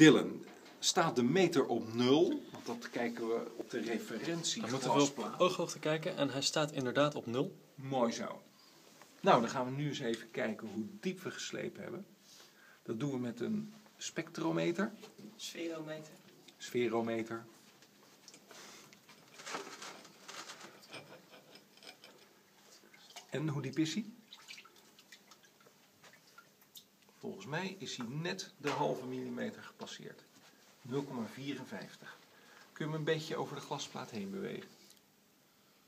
Dylan, staat de meter op nul? Want dat kijken we op de referentie. Dan moeten we op ooghoogte kijken en hij staat inderdaad op 0. Mooi zo. Nou, dan gaan we nu eens even kijken hoe diep we geslepen hebben. Dat doen we met een spectrometer, Sferometer. sferometer. En hoe diep is hij? Mij is hij net de halve millimeter gepasseerd. 0,54. Kun je hem een beetje over de glasplaat heen bewegen?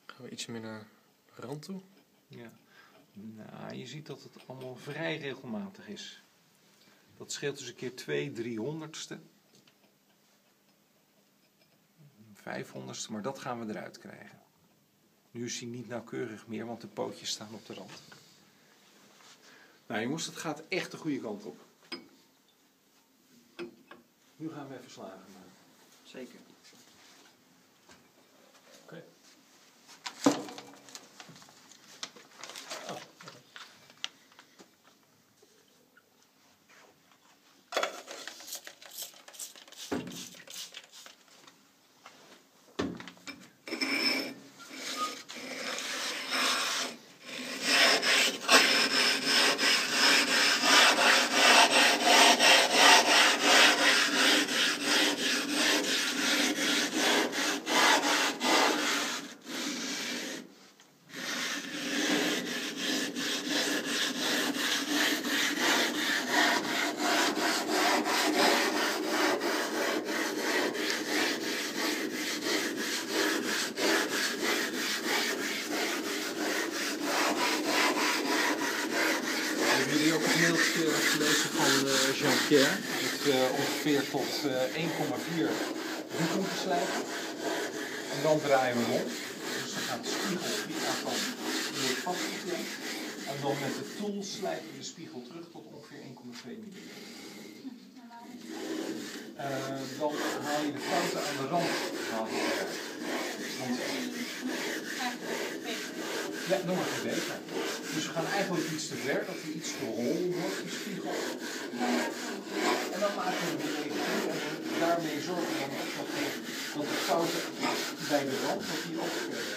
Gaan we iets meer naar de rand toe. Ja. Nou, je ziet dat het allemaal vrij regelmatig is. Dat scheelt dus een keer 2 driehonderdste. 500ste, maar dat gaan we eruit krijgen. Nu is hij niet nauwkeurig meer, want de pootjes staan op de rand. Nou jongens, het gaat echt de goede kant op. Nu gaan we even slagen maken. Zeker. Hebben jullie ook het mailtje gelezen van eh, Jean-Pierre? Dat we ongeveer tot eh, 1,4 diep moeten slijpen. En dan draaien we om. Dus dan gaat de spiegel die gaat dan weer vastgeklemd. En dan met de tool slijpen we de spiegel terug tot ongeveer 1,2 mm. Eh, dan haal je de fouten aan de rand. haal je eruit. Ja, nog maar beter. Gaan eigenlijk iets te ver, dat hij iets te hol wordt, die spiegel. En dan maken we even toe en daarmee zorgen we dan dat de, fouten bij de rand, dat die eh,